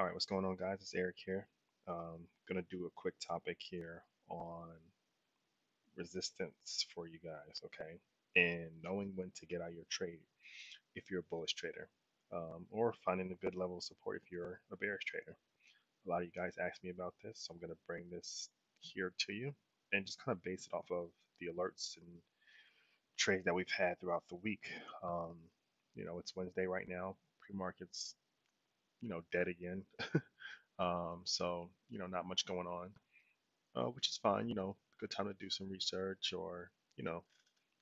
All right, what's going on, guys? It's Eric here. Um, gonna do a quick topic here on resistance for you guys, okay? And knowing when to get out your trade if you're a bullish trader, um, or finding a good level of support if you're a bearish trader. A lot of you guys asked me about this, so I'm gonna bring this here to you and just kind of base it off of the alerts and trades that we've had throughout the week. Um, you know, it's Wednesday right now. Pre-markets you know, dead again. um, so, you know, not much going on, uh, which is fine. You know, good time to do some research or, you know,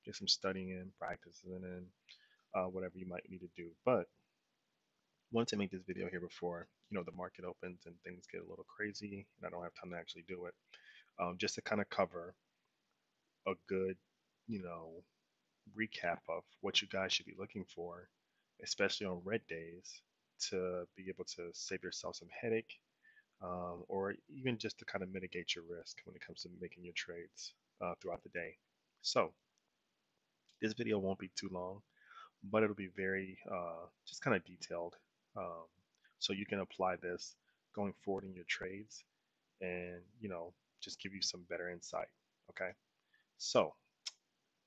get some studying in, practicing in, uh, whatever you might need to do. But wanted to make this video here before, you know, the market opens and things get a little crazy and I don't have time to actually do it. Um, just to kind of cover a good, you know, recap of what you guys should be looking for, especially on red days to be able to save yourself some headache um, or even just to kind of mitigate your risk when it comes to making your trades uh, throughout the day. So this video won't be too long, but it'll be very uh, just kind of detailed. Um, so you can apply this going forward in your trades and, you know, just give you some better insight. Okay. So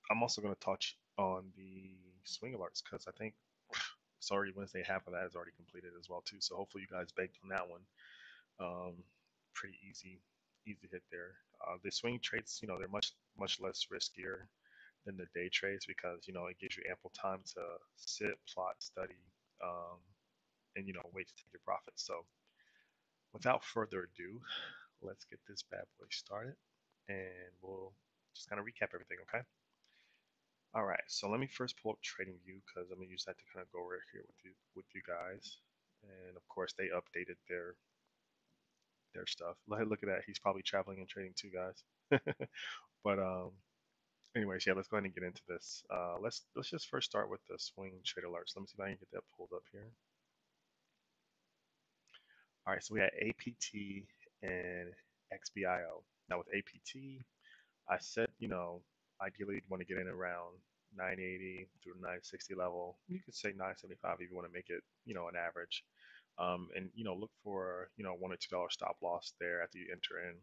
I'm also going to touch on the swing alerts because I think it's already Wednesday. Half of that is already completed as well too. So hopefully you guys baked on that one. Um, pretty easy, easy hit there. Uh, the swing trades, you know, they're much much less riskier than the day trades because you know it gives you ample time to sit, plot, study, um, and you know wait to take your profits. So without further ado, let's get this bad boy started, and we'll just kind of recap everything. Okay. All right, so let me first pull up TradingView because I'm gonna use that to kind of go right here with you with you guys. And of course, they updated their their stuff. Look, look at that. He's probably traveling and trading too, guys. but um, anyways, yeah, let's go ahead and get into this. Uh, let's let's just first start with the swing trade alerts. Let me see if I can get that pulled up here. All right, so we got APT and XBIO. Now with APT, I said, you know, ideally you'd want to get in around 980 through 960 level. You could say 975 if you want to make it, you know, an average. Um, and you know, look for you know one or two dollar stop loss there after you enter in.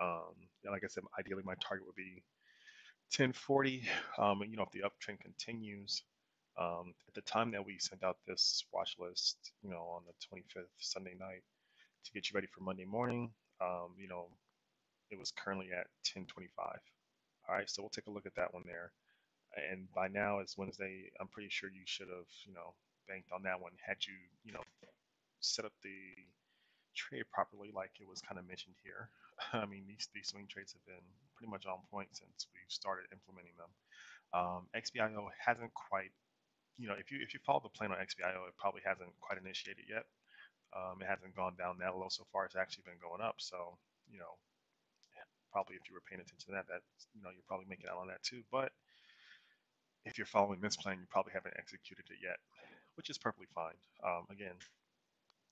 Um, like I said, ideally my target would be 1040. Um, and, you know, if the uptrend continues, um, at the time that we sent out this watch list, you know, on the 25th Sunday night to get you ready for Monday morning, um, you know, it was currently at 1025. All right, so we'll take a look at that one there. And by now it's Wednesday. I'm pretty sure you should have, you know, banked on that one had you, you know, set up the trade properly like it was kind of mentioned here. I mean, these, these swing trades have been pretty much on point since we've started implementing them. Um, XBIO hasn't quite, you know, if you if you follow the plan on XBIO, it probably hasn't quite initiated yet. Um, it hasn't gone down that low so far. It's actually been going up. So, you know, probably if you were paying attention to that, that you know you're probably making out on that too. But if you're following this plan, you probably haven't executed it yet, which is perfectly fine. Um, again,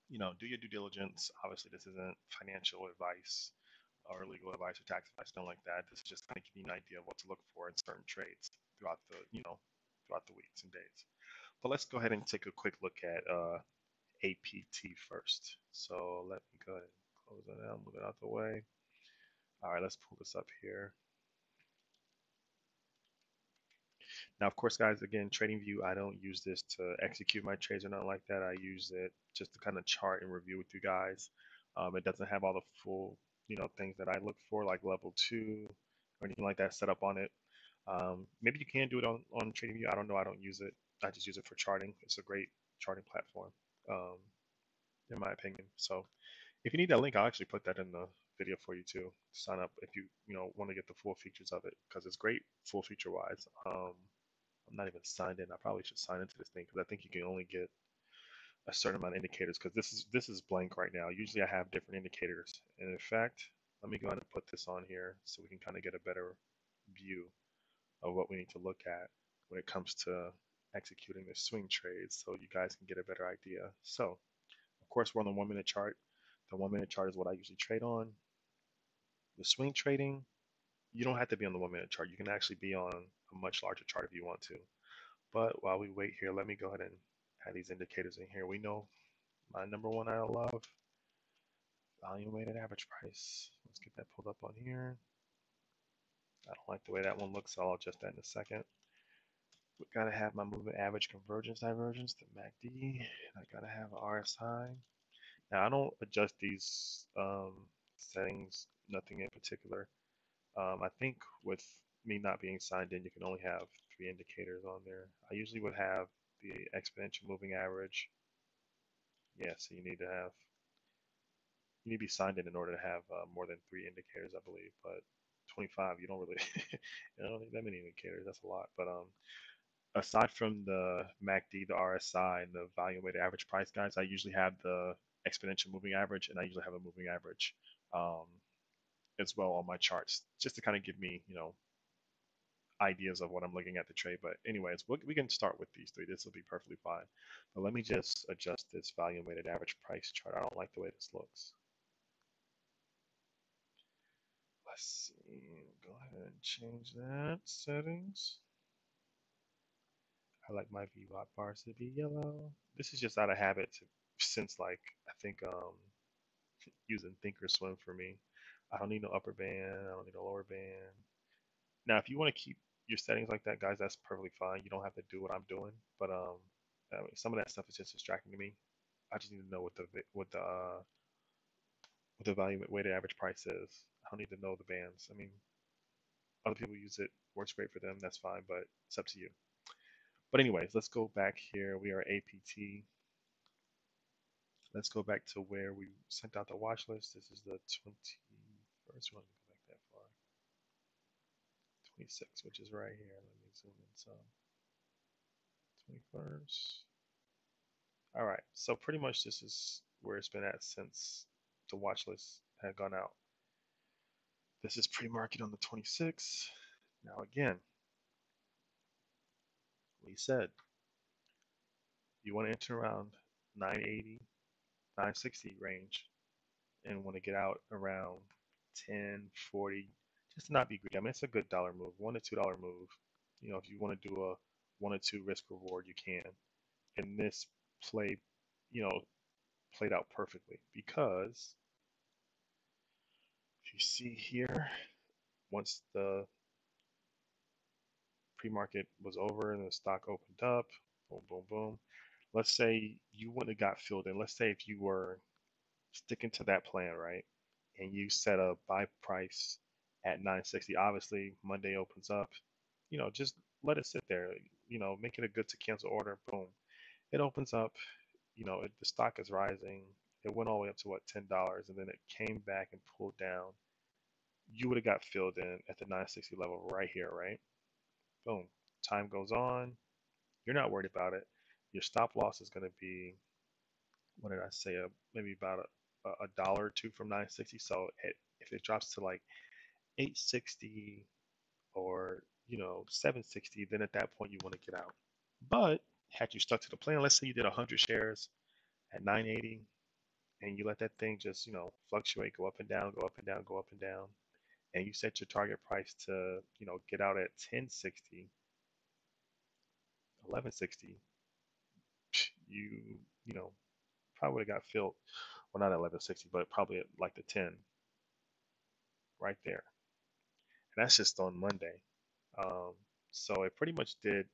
you know, do your due diligence. Obviously, this isn't financial advice or legal advice or tax advice, nothing like that. This is just kind of giving you an idea of what to look for in certain trades throughout the, you know, throughout the weeks and days. But let's go ahead and take a quick look at uh, APT first. So let me go ahead and close that out, move it out the way. All right, let's pull this up here. Now, of course, guys, again, TradingView, I don't use this to execute my trades or nothing like that. I use it just to kind of chart and review with you guys. Um, it doesn't have all the full, you know, things that I look for, like level two or anything like that set up on it. Um, maybe you can do it on, on TradingView. I don't know. I don't use it. I just use it for charting. It's a great charting platform, um, in my opinion. So if you need that link, I'll actually put that in the video for you too. Sign up if you you know want to get the full features of it because it's great full feature wise. Um, I'm not even signed in. I probably should sign into this thing because I think you can only get a certain amount of indicators because this is this is blank right now. Usually I have different indicators, and in fact, let me go ahead and put this on here so we can kind of get a better view of what we need to look at when it comes to executing the swing trades so you guys can get a better idea. So, of course, we're on the one minute chart. The one minute chart is what I usually trade on. The swing trading, you don't have to be on the one minute chart. You can actually be on a much larger chart if you want to. But while we wait here, let me go ahead and add these indicators in here. We know my number one I love volume weighted average price. Let's get that pulled up on here. I don't like the way that one looks, so I'll adjust that in a second. We gotta have my moving average convergence divergence, the MACD. I gotta have RSI. Now I don't adjust these um, settings, nothing in particular. Um, I think with me not being signed in, you can only have three indicators on there. I usually would have the exponential moving average. Yeah, so you need to have you need to be signed in in order to have uh, more than three indicators, I believe. But 25, you don't really, you don't need that many indicators. That's a lot. But um, aside from the MACD, the RSI, and the volume weighted average price, guys, I usually have the exponential moving average, and I usually have a moving average um, as well on my charts, just to kind of give me, you know, ideas of what I'm looking at the trade. But anyways, we, we can start with these three. This will be perfectly fine. But let me just adjust this volume weighted average price chart. I don't like the way this looks. Let's see. Go ahead and change that settings. I like my VWAP bars to be yellow. This is just out of habit to, since like I think um, using Thinkorswim for me. I don't need no upper band. I don't need a lower band. Now, if you want to keep your settings like that, guys, that's perfectly fine. You don't have to do what I'm doing. But um, I mean, some of that stuff is just distracting to me. I just need to know what the what the uh, what the value weighted average price is. I don't need to know the bands. I mean, other people use it, works great for them. That's fine, but it's up to you. But anyways, let's go back here. We are APT. Let's go back to where we sent out the watch list. This is the 21st one. 26, which is right here. Let me zoom in some. 21st. All right, so pretty much this is where it's been at since the watch list had gone out. This is pre-market on the 26th. Now again, we said you want to enter around 980, 960 range and want to get out around 1040 just to not be greedy. I mean, it's a good dollar move, one to two dollar move. You know, if you want to do a one or two risk reward, you can. And this play, you know, played out perfectly because if you see here, once the pre-market was over and the stock opened up, boom, boom, boom. Let's say you wouldn't have got filled in. Let's say if you were sticking to that plan, right? And you set a buy price at 960. Obviously, Monday opens up. You know, just let it sit there. You know, make it a good to cancel order. Boom. It opens up. You know, it, the stock is rising. It went all the way up to what ten dollars, and then it came back and pulled down. You would have got filled in at the 960 level right here, right? Boom. Time goes on. You're not worried about it. Your stop loss is going to be, what did I say? Uh, maybe about a, dollar or two from 960. So it, if it drops to like 860 or you know 760 then at that point you want to get out but had you stuck to the plan let's say you did 100 shares at 980 and you let that thing just you know fluctuate go up and down go up and down go up and down and you set your target price to you know get out at 1060 1160 you you know probably would have got filled well not at 1160 but probably like the 10 right there And that's just on Monday. Um, so it pretty much did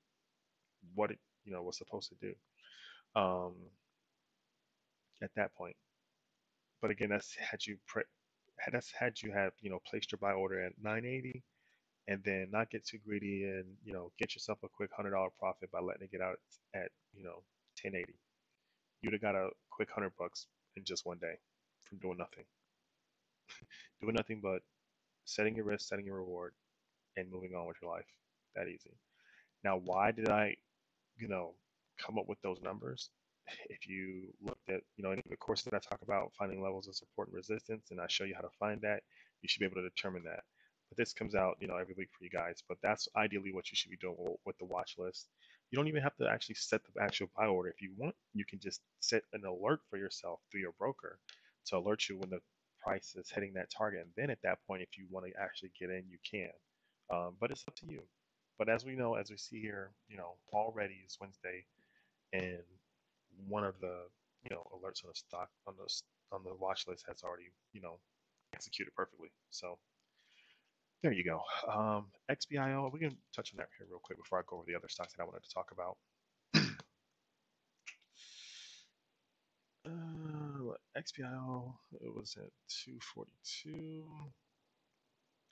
what it you know was supposed to do um, at that point. But again, that's had you pre- that's had you have you know placed your buy order at 980 and then not get too greedy and you know get yourself a quick hundred dollar profit by letting it get out at you know 1080 you'd have got a quick hundred bucks in just one day from doing nothing doing nothing but setting your risk, setting your reward, and moving on with your life. That easy. Now, why did I, you know, come up with those numbers? If you looked at, you know, any of the courses that I talk about finding levels of support and resistance, and I show you how to find that, you should be able to determine that. But this comes out, you know, every week for you guys. But that's ideally what you should be doing with the watch list. You don't even have to actually set the actual buy order. If you want, you can just set an alert for yourself through your broker to alert you when the price is hitting that target. And then at that point, if you want to actually get in, you can. Um, but it's up to you. But as we know, as we see here, you know, already is Wednesday, and one of the you know alerts on the stock on the on the watch list has already, you know, executed perfectly. So there you go. Um, XBIO, we can touch on that here real quick before I go over the other stocks that I wanted to talk about. uh, XBIO, it was at 242.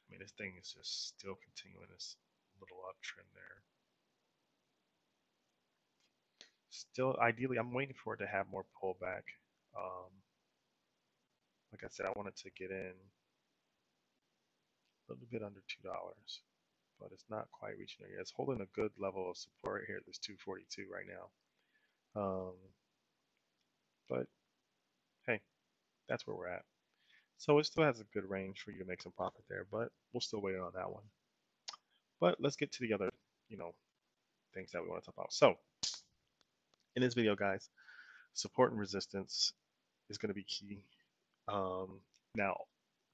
I mean, this thing is just still continuing this little uptrend there. Still, ideally, I'm waiting for it to have more pullback. Um, like I said, I wanted to get in little bit under two dollars, but it's not quite reaching there yet. It's holding a good level of support here. This 242 right now. Um, but hey, that's where we're at. So it still has a good range for you to make some profit there, but we'll still wait on that one. But let's get to the other, you know, things that we want to talk about. So in this video, guys, support and resistance is going to be key. Um, now,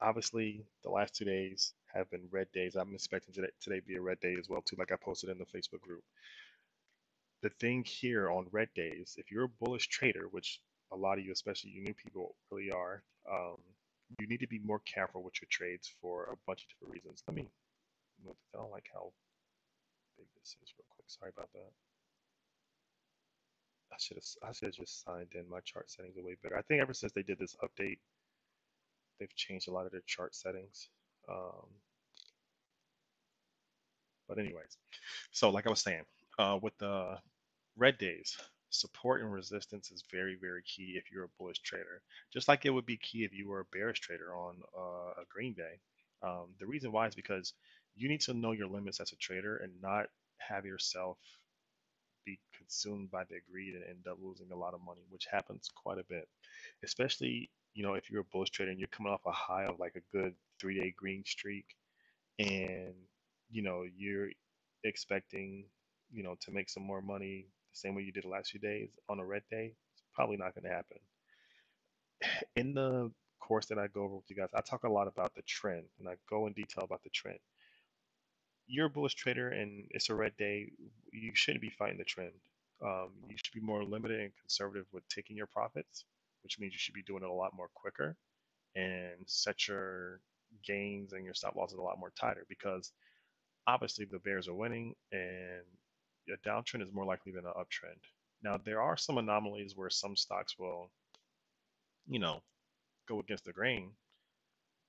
obviously, the last two days have been red days. I'm expecting today today be a red day as well too, like I posted in the Facebook group. The thing here on red days, if you're a bullish trader, which a lot of you, especially you new people, really are, um, you need to be more careful with your trades for a bunch of different reasons. Let me move. I don't like how big this is real quick. Sorry about that. I should have I should have just signed in my chart settings way better. I think ever since they did this update, they've changed a lot of their chart settings. Um, but anyways, so like I was saying, uh, with the red days, support and resistance is very, very key if you're a bullish trader. Just like it would be key if you were a bearish trader on uh, a green day. Um, the reason why is because you need to know your limits as a trader and not have yourself be consumed by the greed and end up losing a lot of money, which happens quite a bit. Especially, you know, if you're a bullish trader and you're coming off a high of like a good three day green streak and, you know, you're expecting, you know, to make some more money the same way you did the last few days on a red day, it's probably not going to happen. In the course that I go over with you guys, I talk a lot about the trend and I go in detail about the trend you're a bullish trader and it's a red day, you shouldn't be fighting the trend. Um, you should be more limited and conservative with taking your profits, which means you should be doing it a lot more quicker and set your gains and your stop losses a lot more tighter because obviously the bears are winning and a downtrend is more likely than an uptrend. Now there are some anomalies where some stocks will, you know, go against the grain,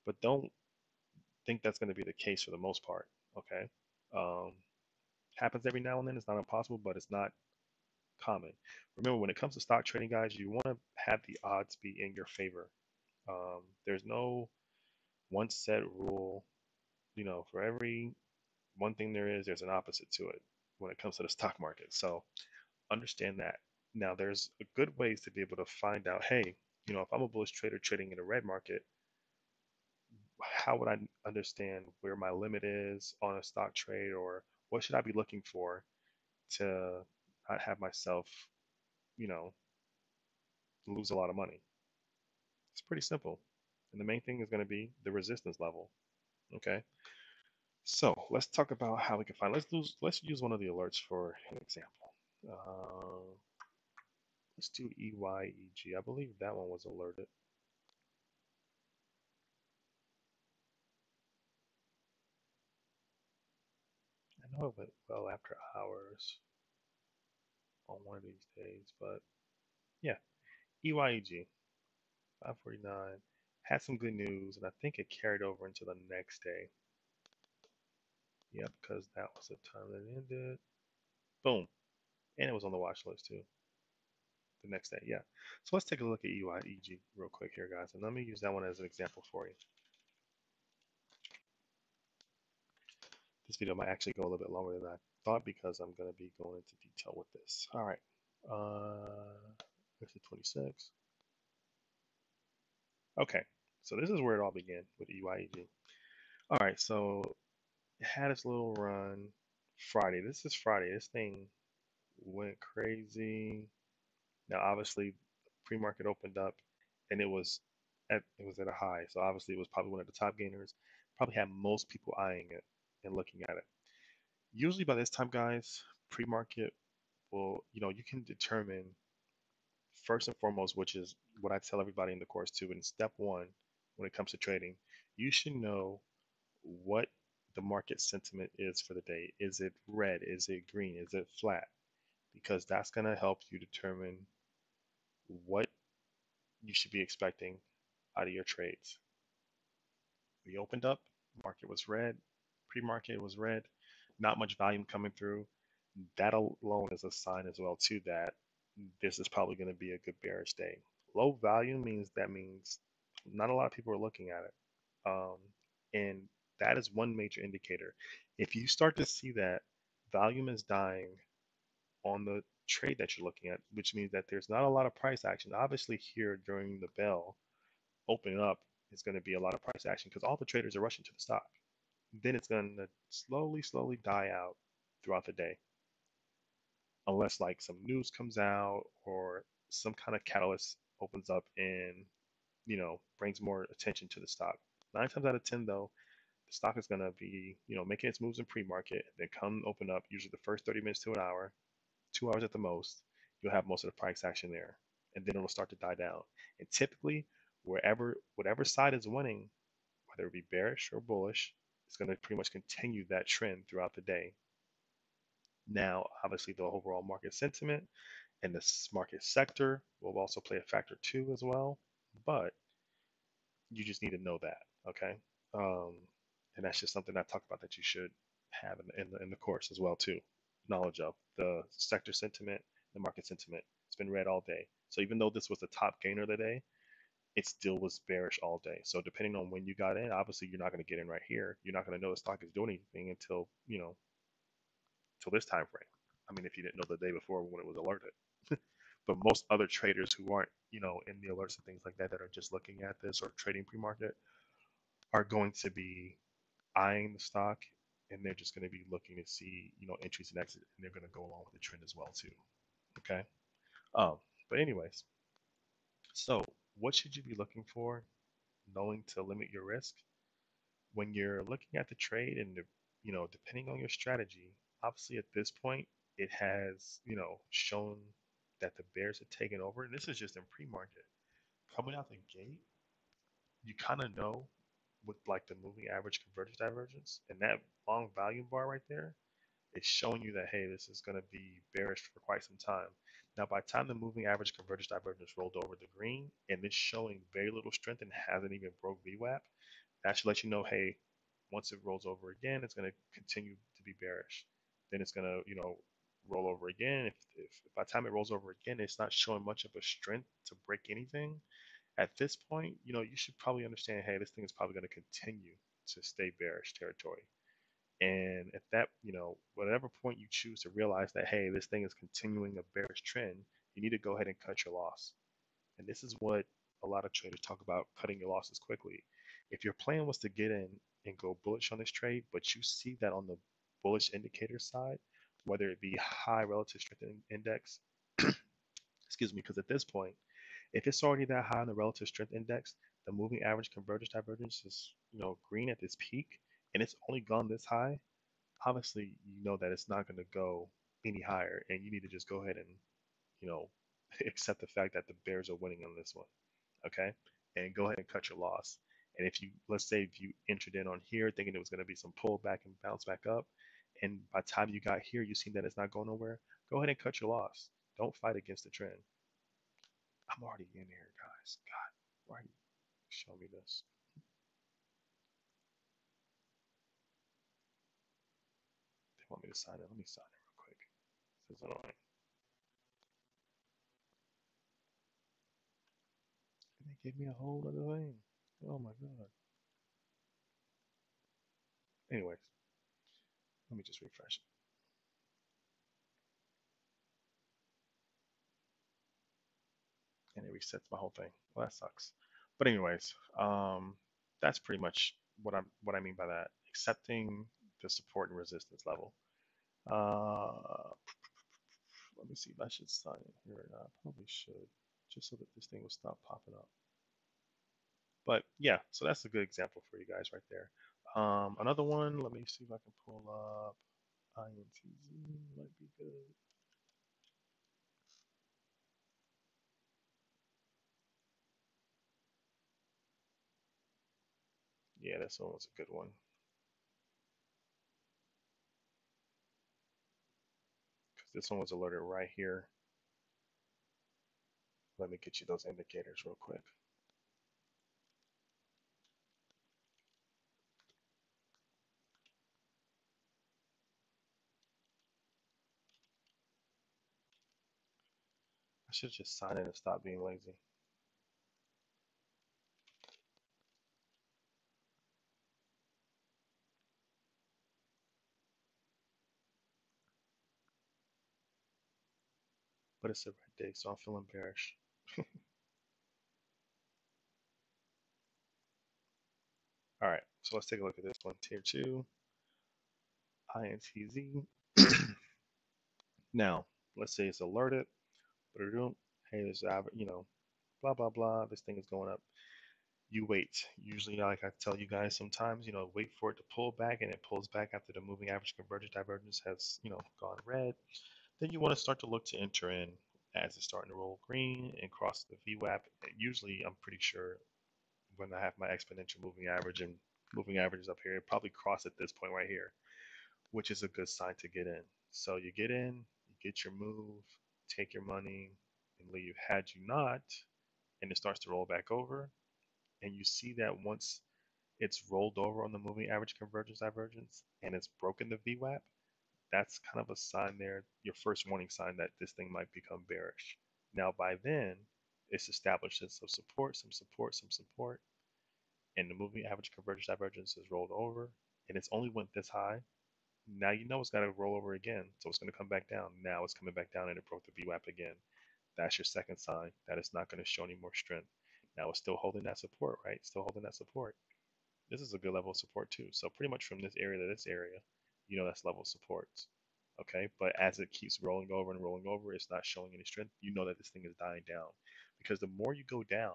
but don't think that's going to be the case for the most part. Okay. Um, happens every now and then. It's not impossible, but it's not common. Remember, when it comes to stock trading, guys, you want to have the odds be in your favor. Um, there's no one set rule. You know, for every one thing there is, there's an opposite to it when it comes to the stock market. So understand that. Now, there's good ways to be able to find out, hey, you know, if I'm a bullish trader trading in a red market, how would I understand where my limit is on a stock trade or what should I be looking for to not have myself, you know, lose a lot of money? It's pretty simple. And the main thing is going to be the resistance level. Okay. So let's talk about how we can find. Let's use let's use one of the alerts for an example. Uh, let's do EYEG. I believe that one was alerted. I know it went well after hours on one of these days, but yeah, EYEG 549 had some good news, and I think it carried over into the next day. Yep, because that was the time that it ended. Boom, and it was on the watch list too. The next day, yeah. So let's take a look at EYEG real quick here, guys, and let me use that one as an example for you. This video might actually go a little bit longer than I thought because I'm going to be going into detail with this. All right. Uh, is 26. Okay, so this is where it all began with EYEG. All right, so it had its little run Friday. This is Friday. This thing went crazy. Now, obviously, pre-market opened up, and it was at it was at a high. So obviously, it was probably one of the top gainers. Probably had most people eyeing it and looking at it. Usually by this time, guys, pre-market will, you know, you can determine first and foremost, which is what I tell everybody in the course too, in step one, when it comes to trading, you should know what the market sentiment is for the day. Is it red? Is it green? Is it flat? Because that's going to help you determine what you should be expecting out of your trades. We opened up, market was red, pre-market was red, not much volume coming through. That alone is a sign as well too that this is probably going to be a good bearish day. Low volume means that means not a lot of people are looking at it. Um, and that is one major indicator. If you start to see that volume is dying on the trade that you're looking at, which means that there's not a lot of price action. Obviously, here during the bell opening up is going to be a lot of price action because all the traders are rushing to the stock. Then it's going to slowly, slowly die out throughout the day unless like some news comes out or some kind of catalyst opens up and you know brings more attention to the stock. Nine times out of ten, though, the stock is going to be you know making its moves in pre-market, then come open up. Usually the first 30 minutes to an hour, two hours at the most, you'll have most of the price action there, and then it'll start to die down. And typically, wherever whatever side is winning, whether it be bearish or bullish, it's going to pretty much continue that trend throughout the day. Now, obviously, the overall market sentiment and the market sector will also play a factor too as well. But you just need to know that, okay? Um, and that's just something I talked about that you should have in, in, the, in the course as well too. Knowledge of the sector sentiment, the market sentiment. It's been red all day. So even though this was the top gainer of the day, it still was bearish all day. So depending on when you got in, obviously you're not going to get in right here. You're not going to know the stock is doing anything until you know till this time frame. I mean, if you didn't know the day before when it was alerted. but most other traders who aren't, you know, in the alerts and things like that that are just looking at this or trading pre-market are going to be eyeing the stock and they're just going to be looking to see, you know, entries and exits, and they're going to go along with the trend as well too. Okay. Um, but anyways, so what should you be looking for knowing to limit your risk when you're looking at the trade and you know, depending on your strategy, obviously at this point, it has, you know, shown that the Bears have taken over. And this is just in pre-market. Coming out the gate, you kind of know with like the moving average convergence divergence and that long volume bar right there is showing you that hey this is going to be bearish for quite some time now by the time the moving average convergence divergence rolled over the green and it's showing very little strength and hasn't even broke VWAP that should let you know hey once it rolls over again it's going to continue to be bearish then it's going to, you know, roll over again. If, if, if by the time it rolls over again, it's not showing much of a strength to break anything, at this point, you know, you should probably understand, hey, this thing is probably going to continue to stay bearish territory. And at that, you know, whatever point you choose to realize that, hey, this thing is continuing a bearish trend, you need to go ahead and cut your loss. And this is what a lot of traders talk about cutting your losses quickly. If your plan was to get in and go bullish on this trade, but you see that on the bullish indicator side, whether it be high relative strength index, excuse me, because at this point, if it's already that high on the relative strength index, the moving average convergence divergence is, you know, green at this peak, and it's only gone this high. Obviously, you know that it's not going to go any higher, and you need to just go ahead and, you know, accept the fact that the Bears are winning on this one, okay? And go ahead and cut your loss. And if you, let's say, if you entered in on here thinking it was going to be some pullback and bounce back up, and by the time you got here, you seen that it's not going nowhere, go ahead and cut your loss. Don't fight against the trend. I'm already in here, guys. God, why you show me this? They want me to sign it. Let me sign it real quick. This is annoying. And they gave me a whole other thing. Oh my god. Anyways, let me just refresh it. And it resets my whole thing. Well, that sucks. But anyways, um, that's pretty much what I'm what I mean by that. Accepting the support and resistance level. Uh, let me see if I should sign in here or not. Probably should, just so that this thing will stop popping up. But yeah, so that's a good example for you guys right there. Um, another one, let me see if I can pull up INTZ, might be good. Yeah, this one was a good one. This one was alerted right here. Let me get you those indicators real quick. I should just sign in and stop being lazy. But it's the right day, so I'm feeling bearish. All right, so let's take a look at this one. Tier 2, INTZ. now, let's say it's alerted. Hey, this you know, blah, blah, blah. This thing is going up. You wait. Usually, like I tell you guys sometimes, you know, wait for it to pull back and it pulls back after the moving average convergence divergence has, you know, gone red. Then you want to start to look to enter in as it's starting to roll green and cross the VWAP. Usually, I'm pretty sure when I have my exponential moving average and moving averages up here, it probably cross at this point right here, which is a good sign to get in. So you get in, you get your move, take your money, and leave. Had you not, and it starts to roll back over, and you see that once it's rolled over on the moving average convergence divergence and it's broken the VWAP, that's kind of a sign there, your first warning sign that this thing might become bearish. Now, by then, it's established some support, some support, some support, and the moving average convergence divergence has rolled over, and it's only went this high. Now you know it's got to roll over again, so it's going to come back down. Now it's coming back down and it broke the VWAP again. That's your second sign that it's not going to show any more strength. Now it's still holding that support, right? Still holding that support. This is a good level of support too. So pretty much from this area to this area, you know that's level of support. Okay, but as it keeps rolling over and rolling over, it's not showing any strength. You know that this thing is dying down because the more you go down,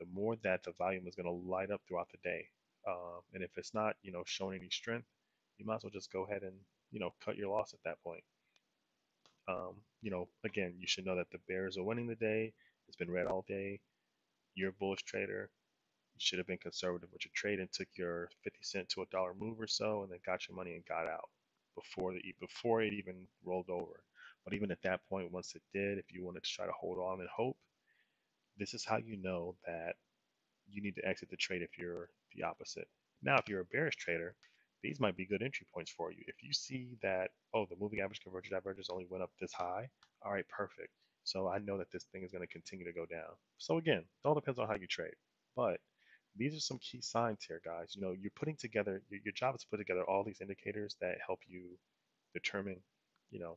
the more that the volume is going to light up throughout the day. Um, and if it's not, you know, showing any strength, you might as well just go ahead and, you know, cut your loss at that point. Um, you know, again, you should know that the bears are winning the day. It's been red all day. You're a bullish trader. Should have been conservative with your trade and took your 50 cent to a dollar move or so, and then got your money and got out before the before it even rolled over. But even at that point, once it did, if you wanted to try to hold on and hope, this is how you know that you need to exit the trade if you're the opposite. Now, if you're a bearish trader, these might be good entry points for you. If you see that, oh, the moving average convergence divergence only went up this high, all right, perfect. So I know that this thing is going to continue to go down. So again, it all depends on how you trade. But these are some key signs here, guys. You know, you're putting together, your, your job is to put together all these indicators that help you determine, you know,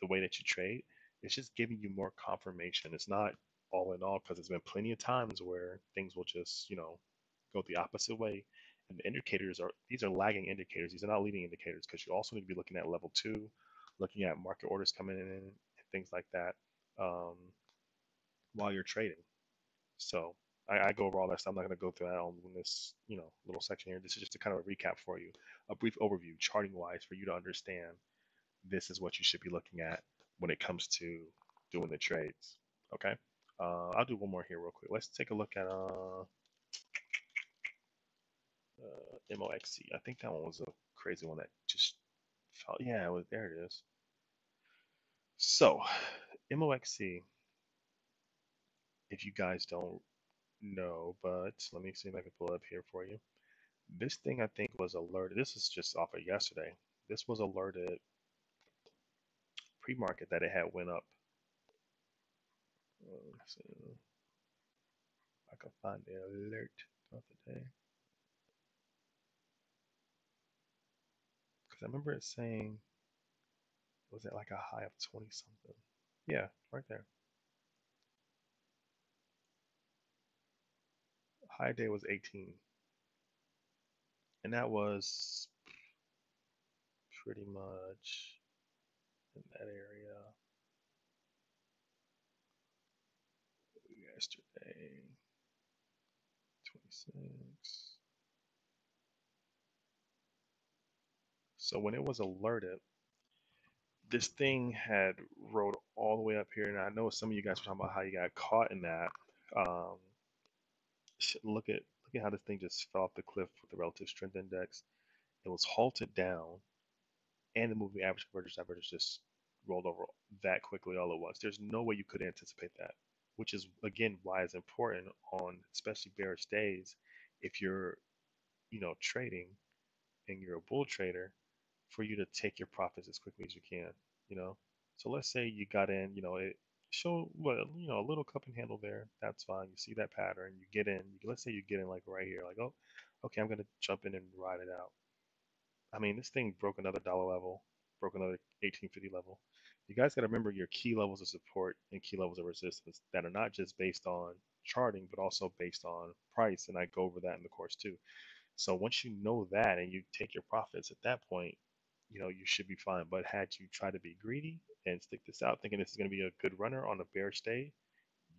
the way that you trade. It's just giving you more confirmation. It's not all in all because there's been plenty of times where things will just, you know, go the opposite way and the indicators are, these are lagging indicators. These are not leading indicators because you also need to be looking at level two, looking at market orders coming in and things like that um, while you're trading. So I, I, go over all that stuff. I'm not going to go through that on this, you know, little section here. This is just a kind of a recap for you, a brief overview, charting wise, for you to understand this is what you should be looking at when it comes to doing the trades. Okay. Uh, I'll do one more here real quick. Let's take a look at uh, uh, MOXC. I think that one was a crazy one that just felt, yeah, it was, there it is. So, MOXC, if you guys don't know, but let me see if I can pull it up here for you. This thing I think was alerted. This is just off of yesterday. This was alerted pre-market that it had went up. Let's see if I can find the alert of the day. Because I remember it saying, was it like a high of 20 something? Yeah, right there. High day was 18. And that was pretty much in that area. Yesterday, 26. So when it was alerted, this thing had rode all the way up here, and I know some of you guys were talking about how you got caught in that. Um, look at Look at how this thing just fell off the cliff with the relative strength index. It was halted down, and the moving average convergence divergence just rolled over that quickly all at once. There's no way you could anticipate that, which is again why it's important on especially bearish days if you're, you know, trading and you're a bull trader, for you to take your profits as quickly as you can. You know, so let's say you got in, you know, it show what you know a little cup and handle there. That's fine. You see that pattern. You get in. Let's say you get in like right here, like oh, okay, I'm gonna jump in and ride it out. I mean, this thing broke another dollar level, broke another 1850 level. You guys got to remember your key levels of support and key levels of resistance that are not just based on charting, but also based on price. And I go over that in the course too. So once you know that and you take your profits at that point, you know, you should be fine. But had you try to be greedy and stick this out, thinking this is going to be a good runner on a bearish day,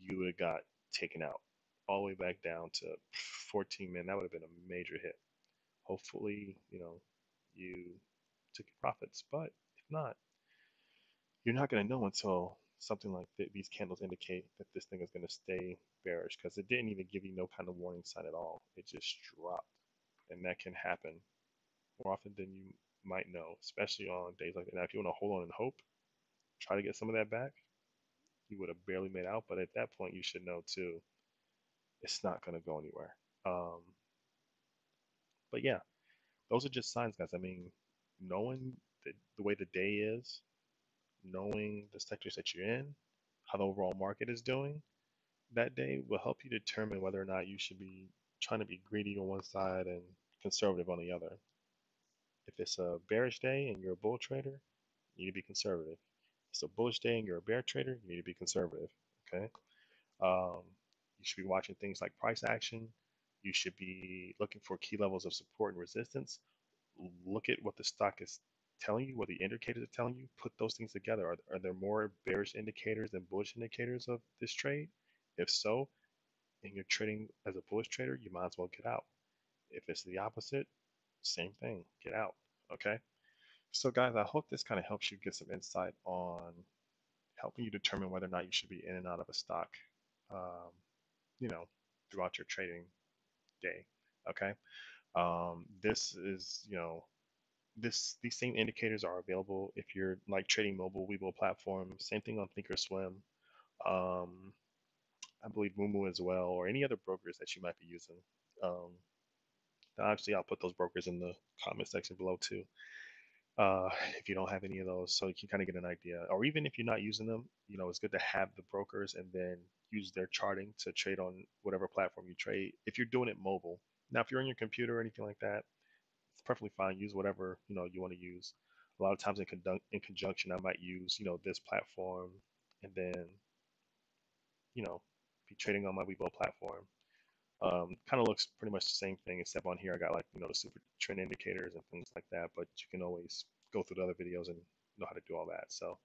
you would have got taken out all the way back down to 14 men. That would have been a major hit. Hopefully, you know, you took your profits. But if not, you're not going to know until something like th these candles indicate that this thing is going to stay bearish because it didn't even give you no kind of warning sign at all. It just dropped. And that can happen more often than you might know, especially on days like that. Now, if you want to hold on and hope, try to get some of that back, you would have barely made out. But at that point, you should know too, it's not going to go anywhere. Um, but yeah, those are just signs, guys. I mean, knowing the, the way the day is, knowing the sectors that you're in, how the overall market is doing that day will help you determine whether or not you should be trying to be greedy on one side and conservative on the other. If it's a bearish day and you're a bull trader, you need to be conservative. If it's a bullish day and you're a bear trader, you need to be conservative. Okay. Um, you should be watching things like price action. You should be looking for key levels of support and resistance. Look at what the stock is telling you, what the indicators are telling you. Put those things together. Are, are there more bearish indicators than bullish indicators of this trade? If so, and you're trading as a bullish trader, you might as well get out. If it's the opposite, same thing, get out. Okay. So, guys, I hope this kind of helps you get some insight on helping you determine whether or not you should be in and out of a stock, um, you know, throughout your trading day. Okay. Um, this is, you know, this these same indicators are available if you're like trading mobile Webull platform. Same thing on Thinkorswim. Um, I believe Moomoo as well, or any other brokers that you might be using. Um, obviously, I'll put those brokers in the comment section below too. Uh, if you don't have any of those, so you can kind of get an idea. Or even if you're not using them, you know, it's good to have the brokers and then use their charting to trade on whatever platform you trade. If you're doing it mobile, now if you're on your computer or anything like that, it's perfectly fine. Use whatever you know you want to use. A lot of times in, conjun- in conjunction, I might use you know this platform and then you know be trading on my Webull platform. Um, kind of looks pretty much the same thing, except on here I got like you know the super trend indicators and things like that. But you can always go through the other videos and know how to do all that. So,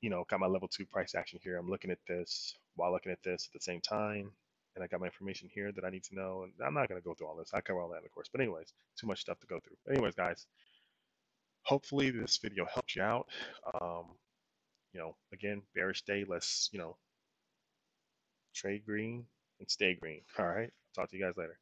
you know, got my level two price action here. I'm looking at this while looking at this at the same time, and I got my information here that I need to know. And I'm not gonna go through all this. I cover all that in the course. But anyways, too much stuff to go through. But anyways, guys, hopefully this video helps you out. Um, you know, again, bearish day. Let's you know trade green and stay green. All right. Talk to you guys later.